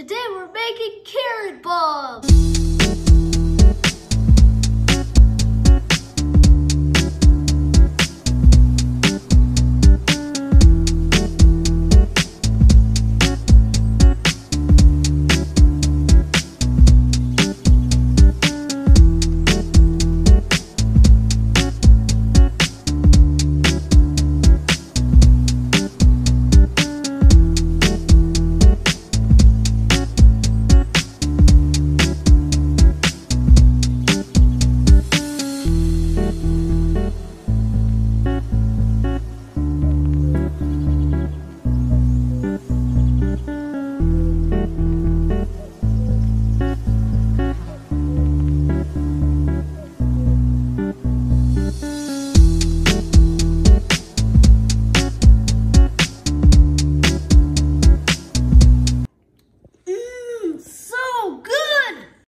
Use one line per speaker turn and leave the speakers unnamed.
Today we're making carrot balls.